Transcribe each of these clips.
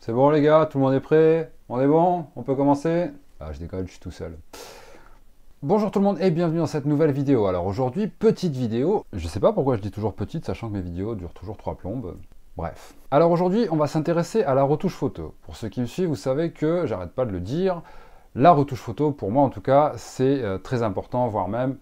C'est bon les gars, tout le monde est prêt? On est bon? On peut commencer? Ah je déconne, je suis tout seul. Bonjour tout le monde et bienvenue dans cette nouvelle vidéo. Alors aujourd'hui, petite vidéo. Je sais pas pourquoi je dis toujours petite, sachant que mes vidéos durent toujours trois plombes. Bref. Alors aujourd'hui, on va s'intéresser à la retouche photo. Pour ceux qui me suivent, vous savez que, j'arrête pas de le dire, la retouche photo, pour moi en tout cas, c'est euh, très important, voire même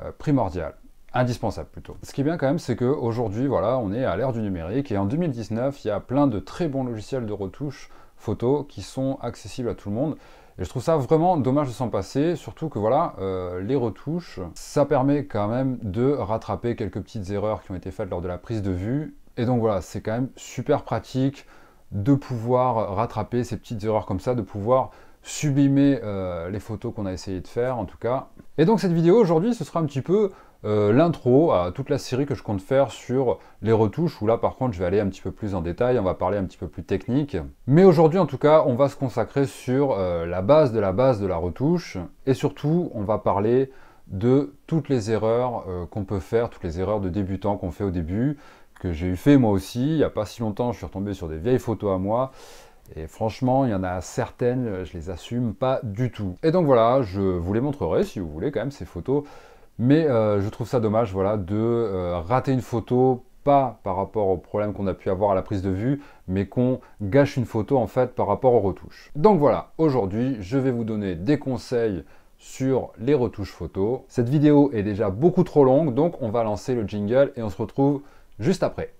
euh, primordial indispensable plutôt. Ce qui est bien quand même, c'est qu'aujourd'hui, voilà, on est à l'ère du numérique et en 2019, il y a plein de très bons logiciels de retouche photo qui sont accessibles à tout le monde. Et je trouve ça vraiment dommage de s'en passer, surtout que voilà, euh, les retouches, ça permet quand même de rattraper quelques petites erreurs qui ont été faites lors de la prise de vue. Et donc voilà, c'est quand même super pratique de pouvoir rattraper ces petites erreurs comme ça, de pouvoir sublimer euh, les photos qu'on a essayé de faire en tout cas. Et donc cette vidéo aujourd'hui, ce sera un petit peu euh, l'intro à toute la série que je compte faire sur les retouches, où là par contre je vais aller un petit peu plus en détail, on va parler un petit peu plus technique. Mais aujourd'hui en tout cas, on va se consacrer sur euh, la base de la base de la retouche, et surtout on va parler de toutes les erreurs euh, qu'on peut faire, toutes les erreurs de débutants qu'on fait au début, que j'ai eu fait moi aussi, il n'y a pas si longtemps je suis retombé sur des vieilles photos à moi, et franchement, il y en a certaines, je les assume pas du tout. Et donc voilà, je vous les montrerai si vous voulez quand même ces photos. Mais euh, je trouve ça dommage voilà, de euh, rater une photo, pas par rapport au problème qu'on a pu avoir à la prise de vue, mais qu'on gâche une photo en fait par rapport aux retouches. Donc voilà, aujourd'hui je vais vous donner des conseils sur les retouches photos. Cette vidéo est déjà beaucoup trop longue, donc on va lancer le jingle et on se retrouve juste après.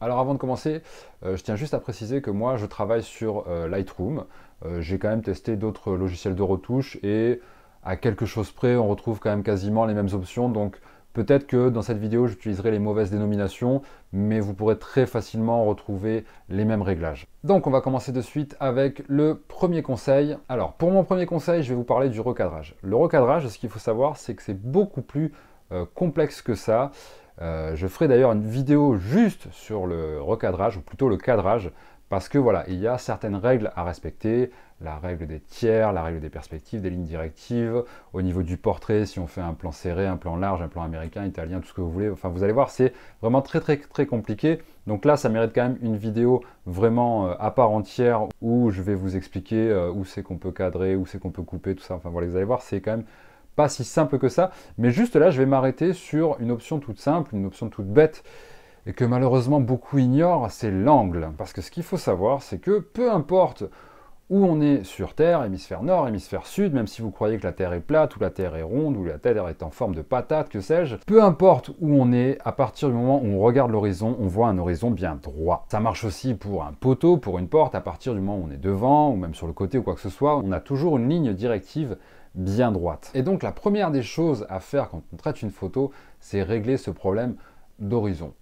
Alors avant de commencer, euh, je tiens juste à préciser que moi je travaille sur Lightroom. Euh, j'ai quand même testé d'autres logiciels de retouche et à quelque chose près, on retrouve quand même quasiment les mêmes options. Donc peut-être que dans cette vidéo, j'utiliserai les mauvaises dénominations, mais vous pourrez très facilement retrouver les mêmes réglages. Donc on va commencer de suite avec le premier conseil. Alors pour mon premier conseil, je vais vous parler du recadrage. Le recadrage, ce qu'il faut savoir, c'est que c'est beaucoup plus euh, complexe que ça. Euh, je ferai d'ailleurs une vidéo juste sur le recadrage, ou plutôt le cadrage, parce que voilà, il y a certaines règles à respecter, la règle des tiers, la règle des perspectives, des lignes directives, au niveau du portrait, si on fait un plan serré, un plan large, un plan américain, italien, tout ce que vous voulez, enfin vous allez voir, c'est vraiment très très très compliqué. Donc là, ça mérite quand même une vidéo vraiment euh, à part entière où je vais vous expliquer euh, où c'est qu'on peut cadrer, où c'est qu'on peut couper, tout ça. Enfin voilà, vous allez voir, c'est quand même pas si simple que ça. Mais juste là, je vais m'arrêter sur une option toute simple, une option toute bête et que malheureusement beaucoup ignorent, c'est l'angle. Parce que ce qu'il faut savoir, c'est que peu importe où on est sur Terre, hémisphère nord, hémisphère sud, même si vous croyez que la Terre est plate, ou la Terre est ronde, ou la Terre est en forme de patate, que sais-je, peu importe où on est, à partir du moment où on regarde l'horizon, on voit un horizon bien droit. Ça marche aussi pour un poteau, pour une porte, à partir du moment où on est devant, ou même sur le côté ou quoi que ce soit, on a toujours une ligne directive bien droite. Et donc la première des choses à faire quand on traite une photo, c'est régler ce problème d'horizon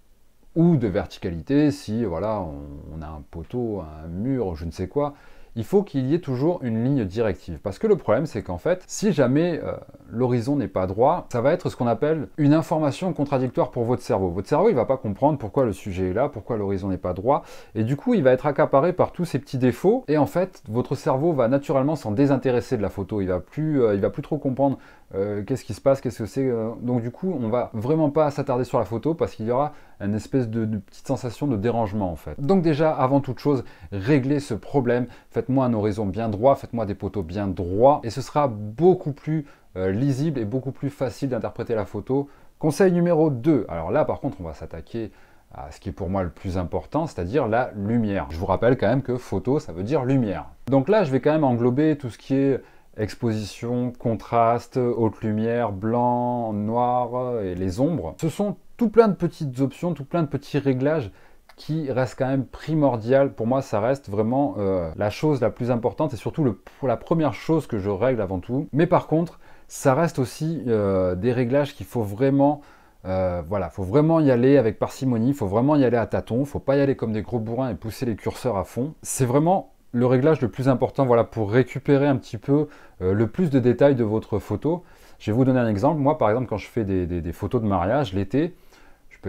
ou de verticalité si voilà on, a un poteau, un mur, je ne sais quoi. Il faut qu'il y ait toujours une ligne directive. Parce que le problème, c'est qu'en fait, si jamais euh, l'horizon n'est pas droit, ça va être ce qu'on appelle une information contradictoire pour votre cerveau. Votre cerveau, il va pas comprendre pourquoi le sujet est là, pourquoi l'horizon n'est pas droit, et du coup, il va être accaparé par tous ces petits défauts, et en fait, votre cerveau va naturellement s'en désintéresser de la photo. Il va plus, euh, va plus trop comprendre euh, qu'est-ce qui se passe, qu'est-ce que c'est. Donc du coup, on va vraiment pas s'attarder sur la photo parce qu'il y aura une espèce de, petite sensation de dérangement en fait. Donc déjà, avant toute chose, réglez ce problème. Faites-moi un horizon bien droit, faites-moi des poteaux bien droits, et ce sera beaucoup plus euh, lisible et beaucoup plus facile d'interpréter la photo. Conseil numéro 2. Alors là, par contre, on va s'attaquer à ce qui est pour moi le plus important, c'est-à-dire la lumière. Je vous rappelle quand même que photo, ça veut dire lumière. Donc là, je vais quand même englober tout ce qui est exposition, contraste, haute lumière, blanc, noir et les ombres. Ce sont tout plein de petites options, tout plein de petits réglages qui restent quand même primordial. Pour moi, ça reste vraiment euh, la chose la plus importante et surtout la première chose que je règle avant tout. Mais par contre, ça reste aussi euh, des réglages qu'il faut vraiment euh, voilà, faut vraiment y aller avec parcimonie, faut vraiment y aller à tâtons, faut pas y aller comme des gros bourrins et pousser les curseurs à fond. C'est vraiment le réglage le plus important voilà, pour récupérer un petit peu le plus de détails de votre photo. Je vais vous donner un exemple. Moi, par exemple, quand je fais des, photos de mariage l'été,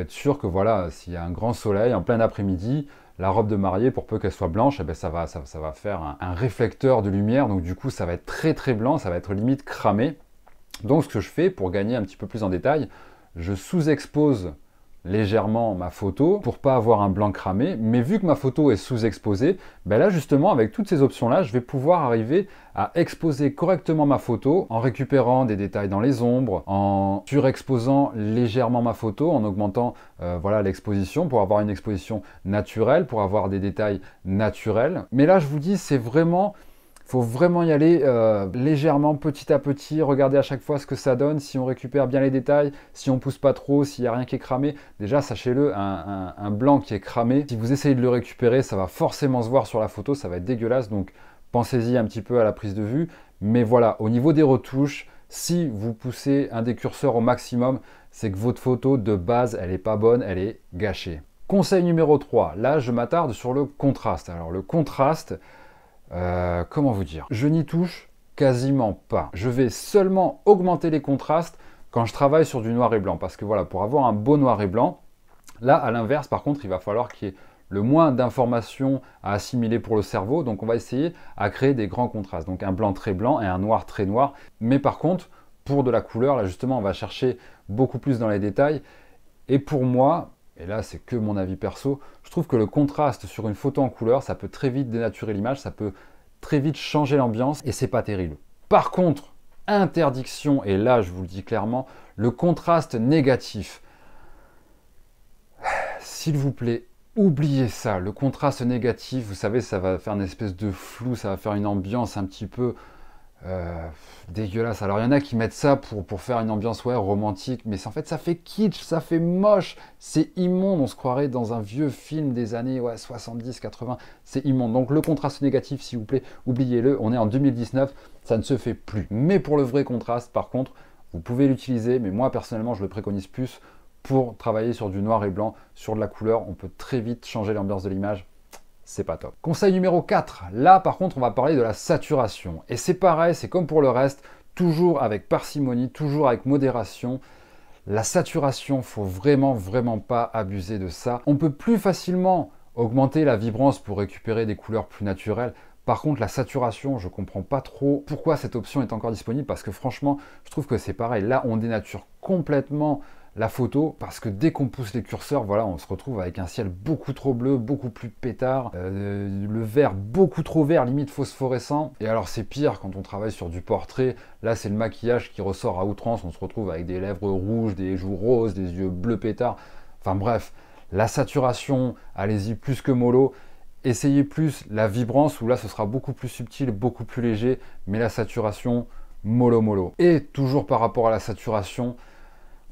être sûr que voilà, s'il y a un grand soleil en plein après-midi, la robe de mariée, pour peu qu'elle soit blanche, eh ben, ça, va, ça, va faire un, réflecteur de lumière. Donc du coup, ça va être très très blanc, ça va être limite cramé. Donc ce que je fais pour gagner un petit peu plus en détail, je sous-expose légèrement ma photo pour pas avoir un blanc cramé. Mais vu que ma photo est sous-exposée, ben là justement avec toutes ces options-là, je vais pouvoir arriver à exposer correctement ma photo en récupérant des détails dans les ombres, en surexposant légèrement ma photo, en augmentant euh, voilà l'exposition pour avoir une exposition naturelle, pour avoir des détails naturels. Mais là je vous dis c'est vraiment faut vraiment y aller euh, légèrement, petit à petit, regarder à chaque fois ce que ça donne, si on récupère bien les détails, si on pousse pas trop, s'il n'y a rien qui est cramé. Déjà, sachez-le, un, blanc qui est cramé, si vous essayez de le récupérer, ça va forcément se voir sur la photo, ça va être dégueulasse, donc pensez-y un petit peu à la prise de vue. Mais voilà, au niveau des retouches, si vous poussez un des curseurs au maximum, c'est que votre photo de base, elle n'est pas bonne, elle est gâchée. Conseil numéro 3, là je m'attarde sur le contraste. Alors le contraste, euh, comment vous dire? Je n'y touche quasiment pas. Je vais seulement augmenter les contrastes quand je travaille sur du noir et blanc. Parce que voilà, pour avoir un beau noir et blanc, là, à l'inverse, par contre, il va falloir qu'il y ait le moins d'informations à assimiler pour le cerveau. Donc on va essayer à créer des grands contrastes. Donc un blanc très blanc et un noir très noir. Mais par contre, pour de la couleur, là justement, on va chercher beaucoup plus dans les détails. Et pour moi, et là c'est que mon avis perso, je trouve que le contraste sur une photo en couleur, ça peut très vite dénaturer l'image, ça peut très vite changer l'ambiance et c'est pas terrible. Par contre, interdiction, et là je vous le dis clairement, le contraste négatif. S'il vous plaît, oubliez ça. Le contraste négatif, vous savez, ça va faire une espèce de flou, ça va faire une ambiance un petit peu euh, dégueulasse. Alors il y en a qui mettent ça pour, pour faire une ambiance ouais, romantique, mais en fait ça fait kitsch, ça fait moche, c'est immonde, on se croirait dans un vieux film des années ouais, 70, 80, c'est immonde. Donc le contraste négatif, s'il vous plaît, oubliez-le, on est en 2019, ça ne se fait plus. Mais pour le vrai contraste, par contre, vous pouvez l'utiliser, mais moi personnellement je le préconise plus pour travailler sur du noir et blanc, sur de la couleur, on peut très vite changer l'ambiance de l'image c'est pas top. Conseil numéro 4, là par contre on va parler de la saturation. Et c'est pareil, c'est comme pour le reste, toujours avec parcimonie, toujours avec modération. La saturation, faut vraiment vraiment pas abuser de ça. On peut plus facilement augmenter la vibrance pour récupérer des couleurs plus naturelles. Par contre, la saturation, je comprends pas trop pourquoi cette option est encore disponible parce que franchement, je trouve que c'est pareil. Là, on dénature complètement la photo parce que dès qu'on pousse les curseurs, voilà, on se retrouve avec un ciel beaucoup trop bleu, beaucoup plus pétard, euh, le vert beaucoup trop vert, limite phosphorescent. Et alors c'est pire quand on travaille sur du portrait. Là, c'est le maquillage qui ressort à outrance. On se retrouve avec des lèvres rouges, des joues roses, des yeux bleu pétard. Enfin bref, la saturation, allez-y plus que mollo. Essayez plus la vibrance où là ce sera beaucoup plus subtil, beaucoup plus léger, mais la saturation, mollo mollo. Et toujours par rapport à la saturation,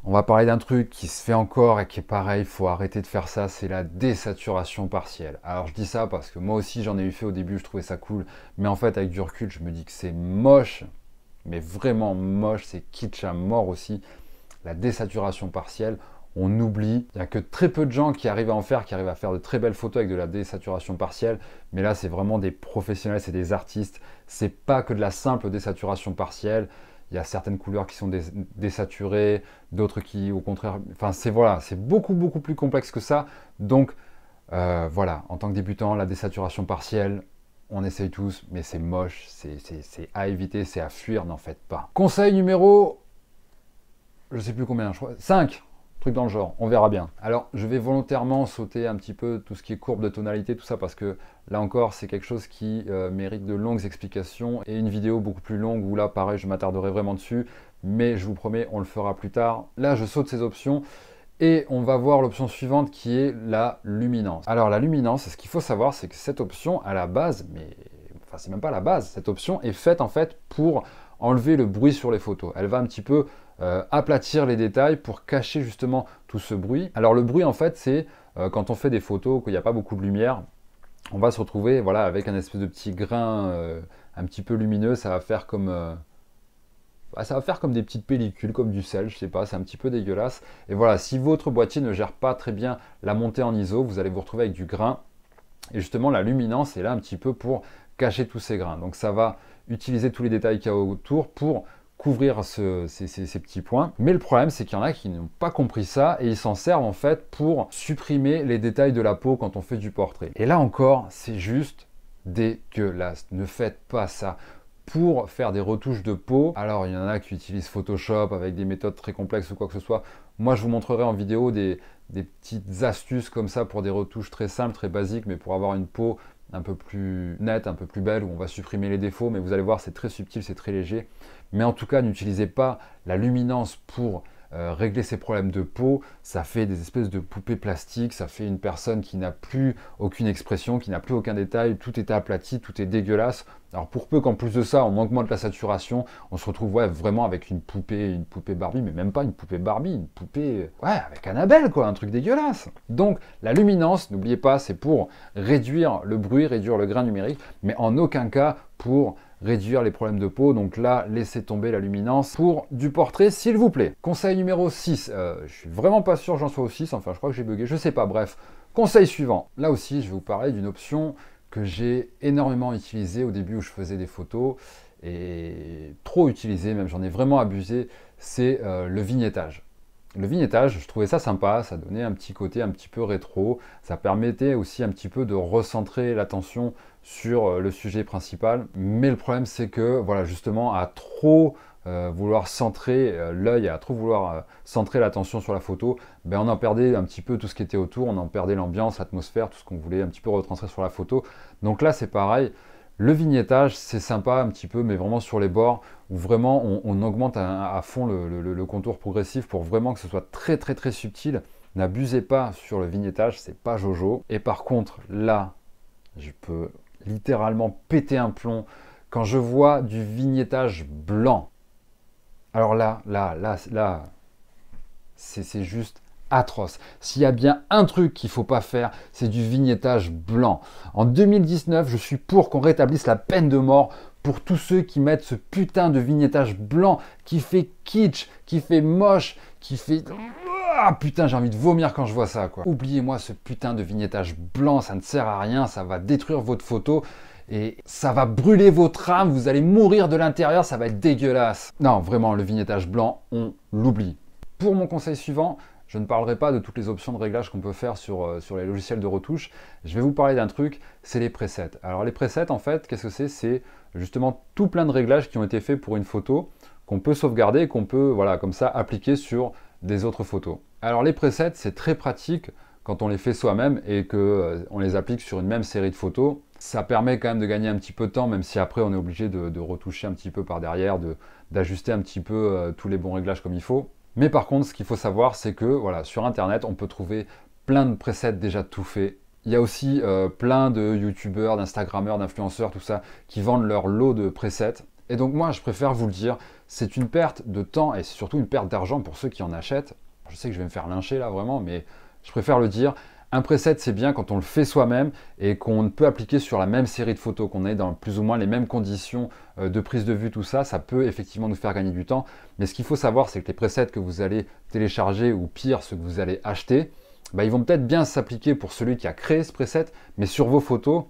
on va parler d'un truc qui se fait encore et qui est pareil, il faut arrêter de faire ça, c'est la désaturation partielle. Alors je dis ça parce que moi aussi j'en ai eu fait au début, je trouvais ça cool, mais en fait avec du recul je me dis que c'est moche, mais vraiment moche, c'est kitsch à mort aussi. La désaturation partielle, on oublie, il n'y a que très peu de gens qui arrivent à en faire, qui arrivent à faire de très belles photos avec de la désaturation partielle, mais là c'est vraiment des professionnels, c'est des artistes, c'est pas que de la simple désaturation partielle il y a certaines couleurs qui sont désaturées, d'autres qui au contraire... Enfin c'est voilà, c'est beaucoup beaucoup plus complexe que ça. Donc euh, voilà, en tant que débutant, la désaturation partielle, on essaye tous, mais c'est moche, c'est à éviter, c'est à fuir, n'en faites pas. Conseil numéro... Je sais plus combien, je crois... 5 dans le genre, on verra bien. Alors je vais volontairement sauter un petit peu tout ce qui est courbe de tonalité, tout ça, parce que là encore c'est quelque chose qui euh, mérite de longues explications et une vidéo beaucoup plus longue où là pareil je m'attarderai vraiment dessus, mais je vous promets on le fera plus tard. Là je saute ces options et on va voir l'option suivante qui est la luminance. Alors la luminance, ce qu'il faut savoir c'est que cette option à la base, mais enfin c'est même pas la base, cette option est faite en fait pour enlever le bruit sur les photos. Elle va un petit peu euh, aplatir les détails pour cacher justement tout ce bruit. Alors le bruit en fait c'est euh, quand on fait des photos, qu'il n'y a pas beaucoup de lumière, on va se retrouver voilà, avec un espèce de petit grain euh, un petit peu lumineux, ça va faire comme... Bah, ça va faire comme des petites pellicules, comme du sel, je sais pas, c'est un petit peu dégueulasse. Et voilà, si votre boîtier ne gère pas très bien la montée en ISO, vous allez vous retrouver avec du grain. Et justement, la luminance est là un petit peu pour cacher tous ces grains. Donc ça va utiliser tous les détails qu'il y a autour pour couvrir ces, petits points. Mais le problème, c'est qu'il y en a qui n'ont pas compris ça et ils s'en servent en fait pour supprimer les détails de la peau quand on fait du portrait. Et là encore, c'est juste dégueulasse. Ne faites pas ça. Pour faire des retouches de peau, alors il y en a qui utilisent Photoshop avec des méthodes très complexes ou quoi que ce soit. Moi, je vous montrerai en vidéo des, des petites astuces comme ça pour des retouches très simples, très basiques, mais pour avoir une peau un peu plus nette, un peu plus belle, où on va supprimer les défauts, mais vous allez voir, c'est très subtil, c'est très léger. Mais en tout cas, n'utilisez pas la luminance pour euh, régler ses problèmes de peau, ça fait des espèces de poupées plastiques, ça fait une personne qui n'a plus aucune expression, qui n'a plus aucun détail, tout est aplati, tout est dégueulasse. Alors pour peu qu'en plus de ça, on augmente la saturation, on se retrouve vraiment avec une poupée, une poupée Barbie, mais même pas une poupée Barbie, une poupée avec Annabelle quoi, un truc dégueulasse. Donc la luminance, n'oubliez pas, c'est pour réduire le bruit, réduire le grain numérique, mais en aucun cas pour réduire les problèmes de peau. Donc là, laissez tomber la luminance pour du portrait, s'il vous plaît. Conseil numéro 6. Euh, je suis vraiment pas sûr j'en sois au 6. Enfin, je crois que j'ai bugué. Je sais pas. Bref. Conseil suivant. Là aussi, je vais vous parler d'une option que j'ai énormément utilisée au début où je faisais des photos et trop utilisée, même j'en ai vraiment abusé, c'est euh, le vignettage. Le vignettage, je trouvais ça sympa, ça donnait un petit côté un petit peu rétro, ça permettait aussi un petit peu de recentrer l'attention sur euh, le sujet principal. Mais le problème, c'est que, voilà, justement, à trop euh, vouloir centrer euh, l'œil, à trop vouloir centrer l'attention sur la photo, ben on en perdait un petit peu tout ce qui était autour, on en perdait l'ambiance, l'atmosphère, tout ce qu'on voulait un petit peu retranscrire sur la photo. Donc là, c'est pareil. Le vignettage, c'est sympa un petit peu, mais vraiment sur les bords, où vraiment on, augmente à, fond le, contour progressif pour vraiment que ce soit très très très subtil. N'abusez pas sur le vignettage, c'est pas Jojo. Et par contre, là, je peux littéralement péter un plomb quand je vois du vignettage blanc. Alors là, là, là, là, c'est juste atroce. S'il y a bien un truc qu'il ne faut pas faire, c'est du vignettage blanc. En 2019, je suis pour qu'on rétablisse la peine de mort pour tous ceux qui mettent ce putain de vignettage blanc qui fait kitsch, qui fait moche, qui fait ah putain, j'ai envie de vomir quand je vois ça, quoi. Oubliez-moi ce putain de vignettage blanc, ça ne sert à rien, ça va détruire votre photo et ça va brûler votre âme, vous allez mourir de l'intérieur, ça va être dégueulasse. Non, vraiment, le vignettage blanc, on l'oublie. Pour mon conseil suivant, je ne parlerai pas de toutes les options de réglage qu'on peut faire sur, euh, sur les logiciels de retouche. Je vais vous parler d'un truc, c'est les presets. Alors les presets, en fait, qu'est-ce que c'est? C'est justement tout plein de réglages qui ont été faits pour une photo qu'on peut sauvegarder qu'on peut, voilà, comme ça, appliquer sur des autres photos. Alors les presets, c'est très pratique quand on les fait soi-même et qu'on euh, on les applique sur une même série de photos. Ça permet quand même de gagner un petit peu de temps, même si après on est obligé de, retoucher un petit peu par derrière, d'ajuster un petit peu euh, tous les bons réglages comme il faut. Mais par contre, ce qu'il faut savoir, c'est que voilà, sur Internet, on peut trouver plein de presets déjà tout faits. Il y a aussi euh, plein de youtubeurs, d'instagrammeurs, d'influenceurs, tout ça, qui vendent leur lot de presets. Et donc moi, je préfère vous le dire, c'est une perte de temps et c'est surtout une perte d'argent pour ceux qui en achètent. Je sais que je vais me faire lyncher là vraiment, mais je préfère le dire. Un preset, c'est bien quand on le fait soi-même et qu'on peut appliquer sur la même série de photos, qu'on est dans plus ou moins les mêmes conditions euh, de prise de vue, tout ça, ça peut effectivement nous faire gagner du temps. Mais ce qu'il faut savoir, c'est que les presets que vous allez télécharger ou pire, ceux que vous allez acheter, bah, ils vont peut-être bien s'appliquer pour celui qui a créé ce preset, mais sur vos photos,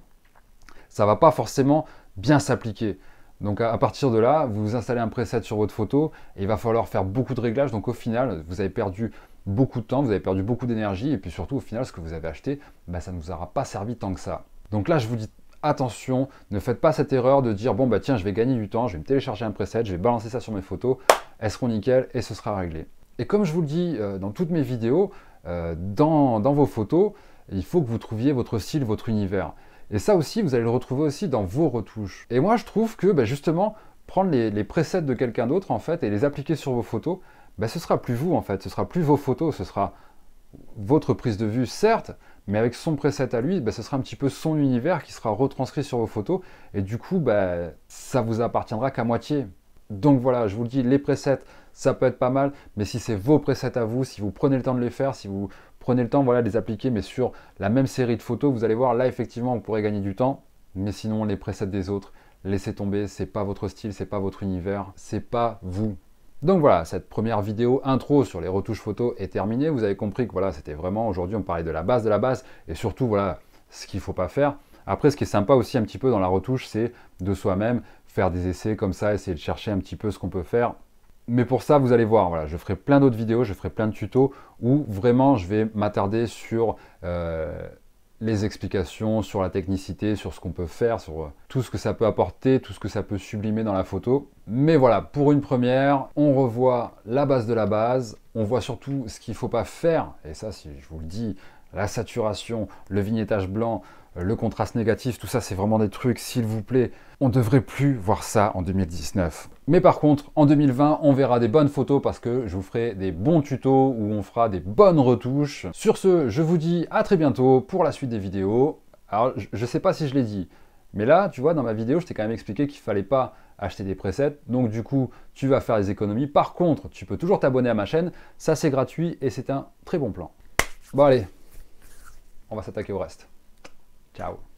ça ne va pas forcément bien s'appliquer. Donc à, partir de là, vous installez un preset sur votre photo et il va falloir faire beaucoup de réglages. Donc au final, vous avez perdu beaucoup de temps, vous avez perdu beaucoup d'énergie et puis surtout au final, ce que vous avez acheté, bah, ça ne vous aura pas servi tant que ça. Donc là, je vous dis attention, ne faites pas cette erreur de dire bon bah tiens, je vais gagner du temps, je vais me télécharger un preset, je vais balancer ça sur mes photos, elles seront nickel et ce sera réglé. Et comme je vous le dis euh, dans toutes mes vidéos, euh, dans vos photos, il faut que vous trouviez votre style, votre univers. Et ça aussi, vous allez le retrouver aussi dans vos retouches. Et moi, je trouve que bah, justement, prendre les, presets de quelqu'un d'autre, en fait, et les appliquer sur vos photos, bah, ce sera plus vous, en fait. Ce sera plus vos photos, ce sera votre prise de vue, certes, mais avec son preset à lui, bah, ce sera un petit peu son univers qui sera retranscrit sur vos photos. Et du coup, bah, ça vous appartiendra qu'à moitié. Donc voilà, je vous le dis, les presets, ça peut être pas mal, mais si c'est vos presets à vous, si vous prenez le temps de les faire, si vous prenez le temps voilà, les appliquer, mais sur la même série de photos, vous allez voir, là effectivement, vous pourrez gagner du temps, mais sinon les presets des autres, laissez tomber, c'est pas votre style, c'est pas votre univers, c'est pas vous. Donc voilà, cette première vidéo intro sur les retouches photos est terminée. Vous avez compris que voilà, c'était vraiment aujourd'hui on parlait de la base de la base et surtout voilà ce qu'il ne faut pas faire. Après, ce qui est sympa aussi un petit peu dans la retouche, c'est de soi-même faire des essais comme ça, essayer de chercher un petit peu ce qu'on peut faire. Mais pour ça, vous allez voir, voilà, je ferai plein d'autres vidéos, je ferai plein de tutos où vraiment je vais m'attarder sur euh, les explications sur la technicité, sur ce qu'on peut faire, sur euh, tout ce que ça peut apporter, tout ce que ça peut sublimer dans la photo. Mais voilà, pour une première, on revoit la base de la base, on voit surtout ce qu'il ne faut pas faire, et ça, si je vous le dis, la saturation, le vignettage blanc, le contraste négatif, tout ça c'est vraiment des trucs, s'il vous plaît, on ne devrait plus voir ça en 2019. Mais par contre, en 2020, on verra des bonnes photos parce que je vous ferai des bons tutos où on fera des bonnes retouches. Sur ce, je vous dis à très bientôt pour la suite des vidéos. Alors, je ne sais pas si je l'ai dit, mais là, tu vois, dans ma vidéo, je t'ai quand même expliqué qu'il ne fallait pas acheter des presets. Donc du coup, tu vas faire des économies. Par contre, tu peux toujours t'abonner à ma chaîne. Ça, c'est gratuit et c'est un très bon plan. Bon allez, on va s'attaquer au reste. Ciao